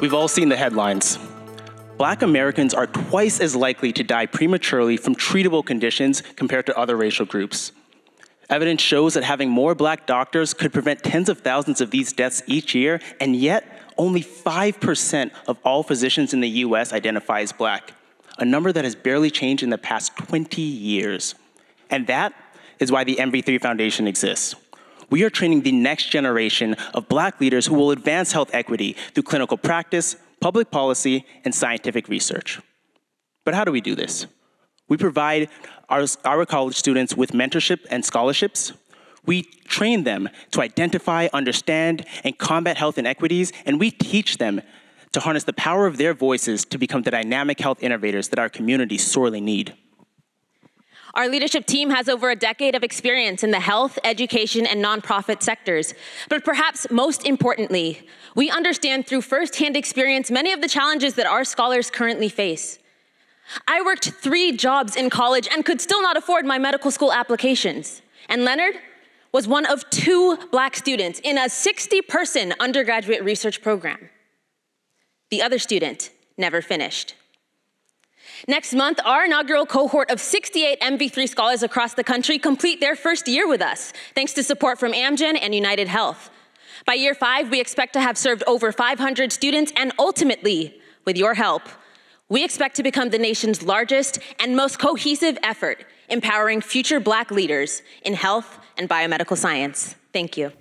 We've all seen the headlines. Black Americans are twice as likely to die prematurely from treatable conditions compared to other racial groups. Evidence shows that having more black doctors could prevent tens of thousands of these deaths each year, and yet only 5% of all physicians in the US identify as black, a number that has barely changed in the past 20 years. And that is why the MV3 Foundation exists. We are training the next generation of black leaders who will advance health equity through clinical practice, public policy, and scientific research. But how do we do this? We provide our, our college students with mentorship and scholarships. We train them to identify, understand, and combat health inequities, and we teach them to harness the power of their voices to become the dynamic health innovators that our communities sorely need. Our leadership team has over a decade of experience in the health, education, and nonprofit sectors. But perhaps most importantly, we understand through firsthand experience many of the challenges that our scholars currently face. I worked three jobs in college and could still not afford my medical school applications. And Leonard was one of two black students in a 60 person undergraduate research program. The other student never finished. Next month, our inaugural cohort of 68 MV3 scholars across the country complete their first year with us, thanks to support from Amgen and United Health. By year five, we expect to have served over 500 students, and ultimately, with your help, we expect to become the nation's largest and most cohesive effort empowering future black leaders in health and biomedical science. Thank you.